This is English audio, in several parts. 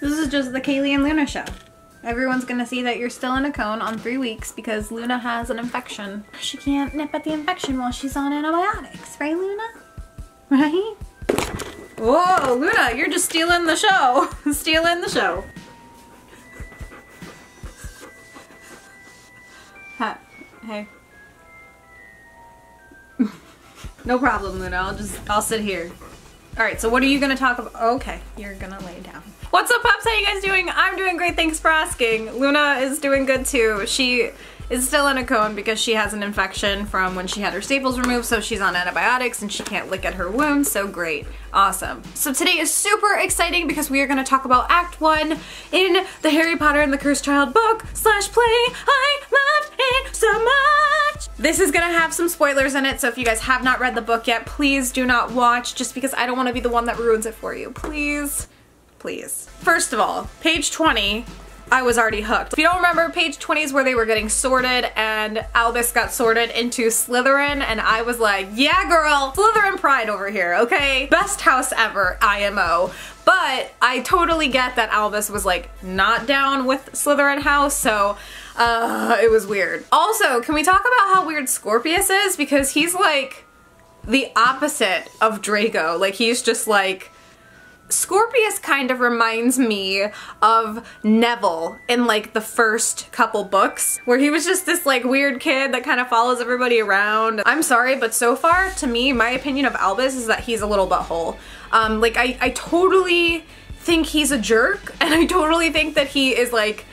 This is just the Kayleigh and Luna show. Everyone's gonna see that you're still in a cone on three weeks because Luna has an infection. She can't nip at the infection while she's on antibiotics, right Luna? Right? Whoa, Luna, you're just stealing the show. stealing the show. Hey. no problem, Luna. I'll just, I'll sit here. All right, so what are you gonna talk about? Okay, you're gonna lay down. What's up, Pops? How you guys doing? I'm doing great, thanks for asking. Luna is doing good too. She is still in a cone because she has an infection from when she had her staples removed, so she's on antibiotics and she can't lick at her wounds, so great. Awesome. So today is super exciting because we are gonna talk about Act 1 in the Harry Potter and the Cursed Child book slash play. I loved it so much! This is gonna have some spoilers in it, so if you guys have not read the book yet, please do not watch just because I don't wanna be the one that ruins it for you. Please please. First of all, page 20, I was already hooked. If you don't remember, page 20 is where they were getting sorted and Albus got sorted into Slytherin and I was like, yeah girl, Slytherin pride over here, okay? Best house ever, IMO. But I totally get that Albus was like not down with Slytherin house, so uh, it was weird. Also, can we talk about how weird Scorpius is? Because he's like the opposite of Draco. Like he's just like, Scorpius kind of reminds me of Neville in like the first couple books where he was just this like weird kid that kind of follows everybody around. I'm sorry, but so far to me, my opinion of Albus is that he's a little butthole. Um, like I, I totally think he's a jerk and I totally think that he is like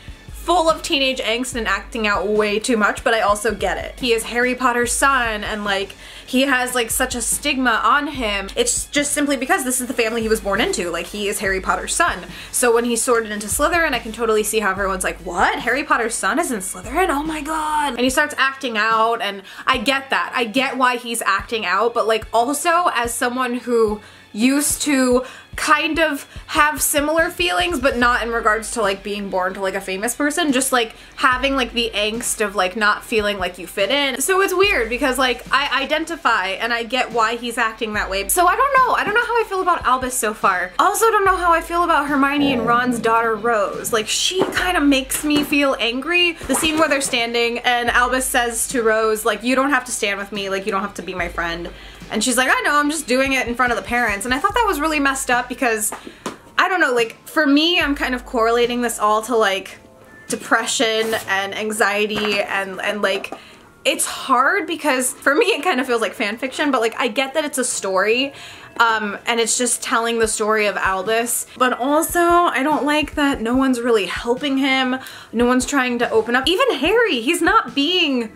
full of teenage angst and acting out way too much, but I also get it. He is Harry Potter's son and like he has like such a stigma on him. It's just simply because this is the family he was born into. Like he is Harry Potter's son. So when he's sorted into Slytherin, I can totally see how everyone's like, what? Harry Potter's son is in Slytherin? Oh my god. And he starts acting out and I get that. I get why he's acting out, but like also as someone who used to kind of have similar feelings but not in regards to like being born to like a famous person just like having like the angst of like not feeling like you fit in. So it's weird because like I identify and I get why he's acting that way. So I don't know. I don't know how I feel about Albus so far. Also don't know how I feel about Hermione and Ron's daughter Rose. Like she kind of makes me feel angry the scene where they're standing and Albus says to Rose like you don't have to stand with me. Like you don't have to be my friend. And she's like, I know, I'm just doing it in front of the parents. And I thought that was really messed up because, I don't know, like, for me, I'm kind of correlating this all to, like, depression and anxiety and, and like, it's hard because, for me, it kind of feels like fan fiction, but, like, I get that it's a story. Um, and it's just telling the story of Albus. But also, I don't like that no one's really helping him. No one's trying to open up. Even Harry, he's not being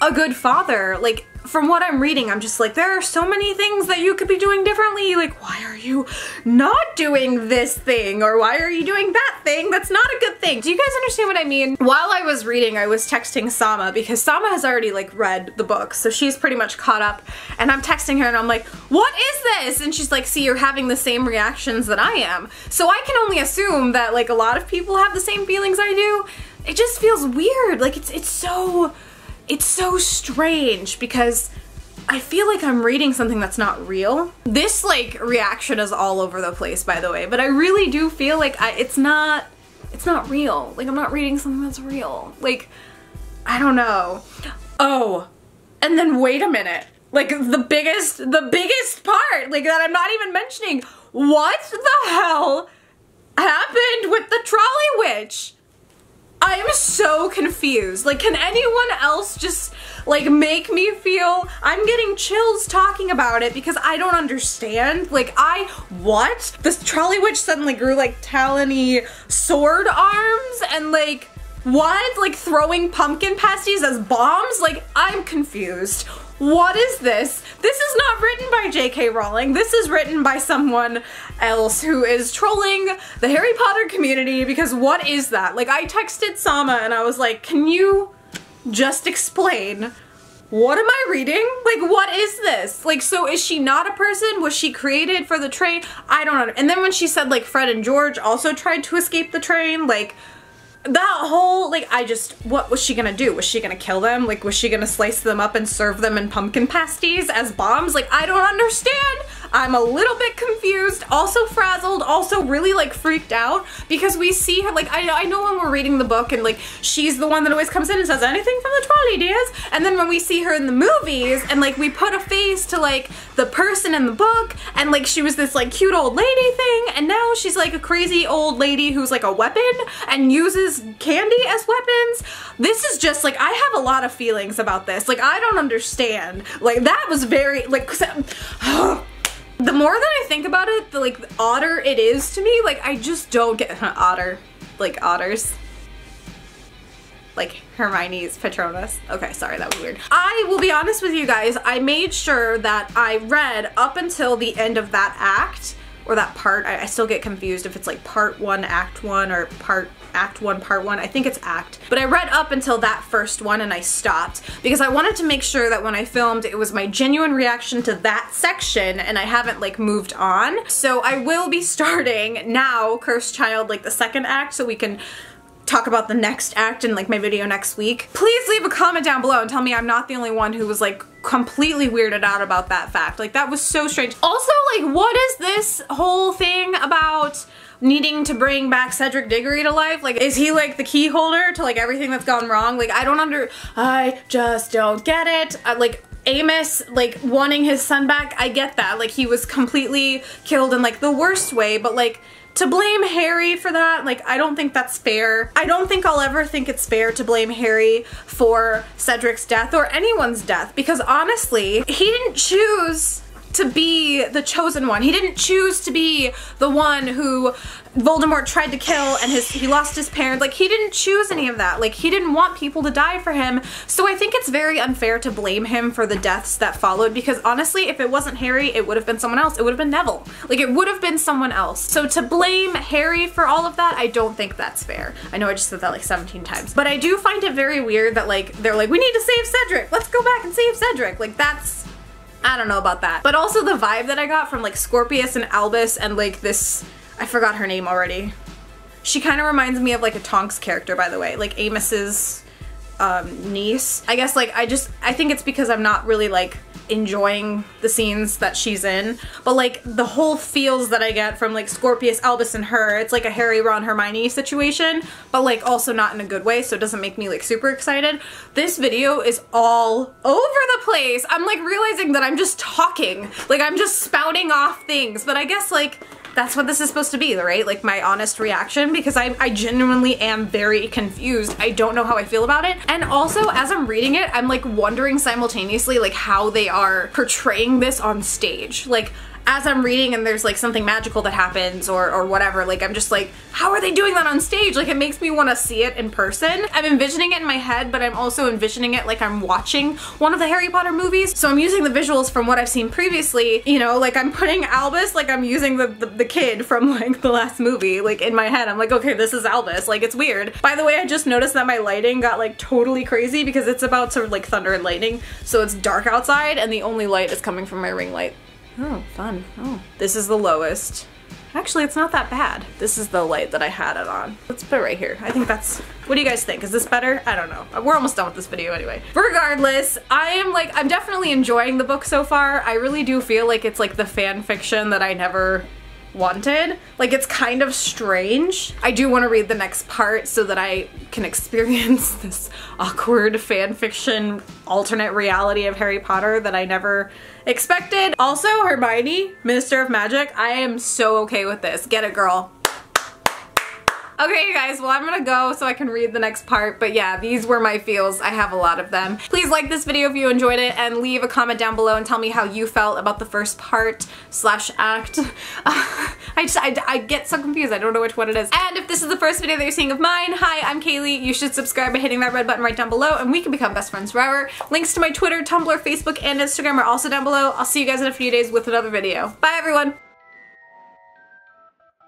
a good father. Like, from what I'm reading, I'm just like, there are so many things that you could be doing differently. Like, why are you not doing this thing? Or why are you doing that thing? That's not a good thing. Do you guys understand what I mean? While I was reading, I was texting Sama because Sama has already like read the book. So she's pretty much caught up and I'm texting her and I'm like, what is this? And she's like, see, you're having the same reactions that I am. So I can only assume that like a lot of people have the same feelings I do. It just feels weird. Like it's, it's so, it's so strange because I feel like I'm reading something that's not real. This like reaction is all over the place by the way, but I really do feel like I, it's not, it's not real. Like I'm not reading something that's real. Like, I don't know. Oh, and then wait a minute. Like the biggest, the biggest part, like that I'm not even mentioning. What the hell happened with the trolley witch? I am so confused. Like, can anyone else just, like, make me feel, I'm getting chills talking about it because I don't understand. Like, I, what? This trolley witch suddenly grew, like, talony sword arms and, like, what? Like, throwing pumpkin pasties as bombs? Like, I'm confused. What is this? This is not written by J.K. Rowling. This is written by someone else who is trolling the Harry Potter community because what is that? Like I texted Sama and I was like, can you just explain what am I reading? Like, what is this? Like, so is she not a person? Was she created for the train? I don't know. And then when she said, like, Fred and George also tried to escape the train, like, that whole, like, I just, what was she gonna do? Was she gonna kill them? Like, was she gonna slice them up and serve them in pumpkin pasties as bombs? Like, I don't understand. I'm a little bit confused, also frazzled, also really like freaked out because we see her, like, I, I know when we're reading the book and like she's the one that always comes in and says anything from the trolley days. And then when we see her in the movies and like we put a face to like the person in the book and like she was this like cute old lady thing and now she's like a crazy old lady who's like a weapon and uses candy as weapons. This is just like, I have a lot of feelings about this. Like, I don't understand. Like, that was very, like, the more that I think about it, the like odder it is to me, like I just don't get otter, like otters. Like Hermione's Patronus. Okay, sorry, that was weird. I will be honest with you guys, I made sure that I read up until the end of that act or that part. I, I, still get confused if it's like part one, act one, or part act one, part one. I think it's act. But I read up until that first one and I stopped because I wanted to make sure that when I filmed, it was my genuine reaction to that section and I haven't like moved on. So I will be starting now, Cursed Child, like the second act so we can talk about the next act in like my video next week. Please leave a comment down below and tell me I'm not the only one who was like completely weirded out about that fact. Like that was so strange. Also like what is this whole thing about needing to bring back Cedric Diggory to life? Like, is he like the key holder to like everything that's gone wrong? Like, I don't under- I just don't get it. I, like, Amos, like, wanting his son back, I get that. Like, he was completely killed in like the worst way, but like, to blame Harry for that, like, I don't think that's fair. I don't think I'll ever think it's fair to blame Harry for Cedric's death or anyone's death because honestly, he didn't choose to be the chosen one. He didn't choose to be the one who Voldemort tried to kill and his he lost his parents. Like he didn't choose any of that. Like he didn't want people to die for him. So I think it's very unfair to blame him for the deaths that followed because honestly, if it wasn't Harry, it would have been someone else. It would have been Neville. Like it would have been someone else. So to blame Harry for all of that, I don't think that's fair. I know I just said that like 17 times. But I do find it very weird that like they're like, we need to save Cedric. Let's go back and save Cedric. Like that's I don't know about that. But also the vibe that I got from like Scorpius and Albus and like this, I forgot her name already. She kind of reminds me of like a Tonks character, by the way, like Amos's um, niece. I guess like I just, I think it's because I'm not really like enjoying the scenes that she's in. But like the whole feels that I get from like Scorpius, Albus, and her, it's like a Harry, Ron, Hermione situation, but like also not in a good way, so it doesn't make me like super excited. This video is all over the place. I'm like realizing that I'm just talking. Like I'm just spouting off things, but I guess like that's what this is supposed to be, right? Like my honest reaction because I, I genuinely am very confused. I don't know how I feel about it. And also as I'm reading it, I'm like wondering simultaneously like how they are portraying this on stage. Like as I'm reading and there's like something magical that happens or, or whatever, like I'm just like, how are they doing that on stage? Like it makes me want to see it in person. I'm envisioning it in my head, but I'm also envisioning it like I'm watching one of the Harry Potter movies. So I'm using the visuals from what I've seen previously, you know, like I'm putting Albus like I'm using the, the, the kid from like the last movie, like in my head. I'm like, okay, this is Albus. Like it's weird. By the way, I just noticed that my lighting got like totally crazy because it's about to like thunder and lightning. So it's dark outside and the only light is coming from my ring light. Oh, fun. Oh. This is the lowest. Actually, it's not that bad. This is the light that I had it on. Let's put it right here. I think that's, what do you guys think? Is this better? I don't know. We're almost done with this video anyway. Regardless, I am like, I'm definitely enjoying the book so far. I really do feel like it's like the fan fiction that I never wanted. Like it's kind of strange. I do want to read the next part so that I can experience this awkward fan fiction alternate reality of Harry Potter that I never expected. Also, Hermione, Minister of Magic, I am so okay with this. Get it, girl. Okay, you guys, well, I'm gonna go so I can read the next part, but yeah, these were my feels. I have a lot of them. Please like this video if you enjoyed it, and leave a comment down below and tell me how you felt about the first part slash act. I just, I, I get so confused. I don't know which one it is. And if this is the first video that you're seeing of mine, hi, I'm Kayleigh. You should subscribe by hitting that red button right down below, and we can become best friends forever. Links to my Twitter, Tumblr, Facebook, and Instagram are also down below. I'll see you guys in a few days with another video. Bye, everyone!